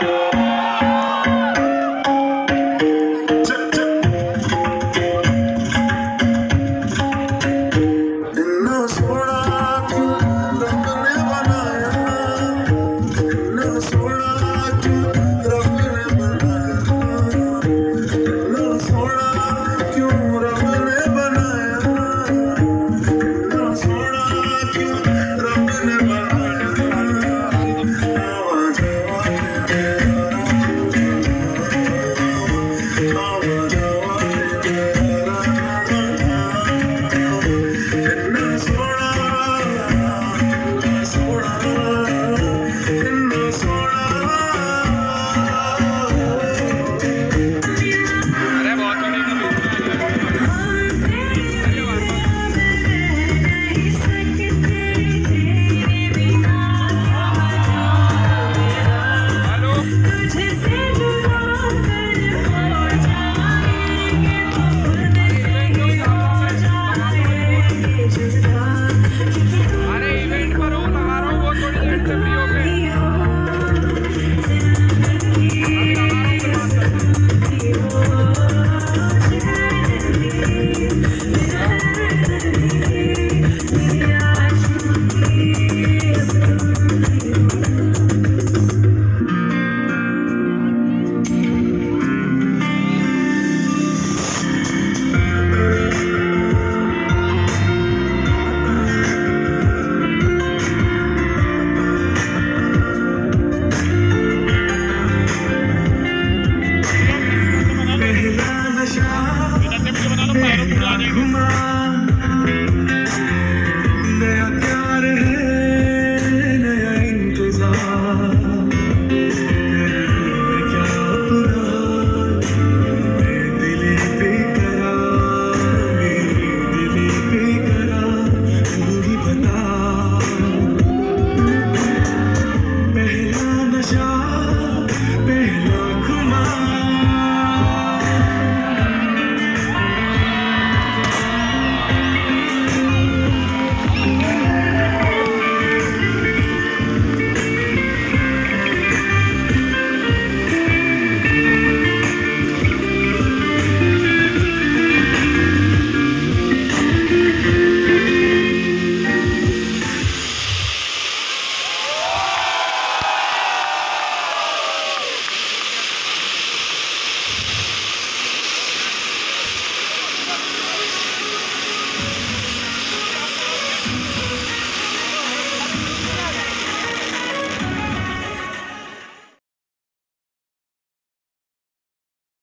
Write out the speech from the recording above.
you.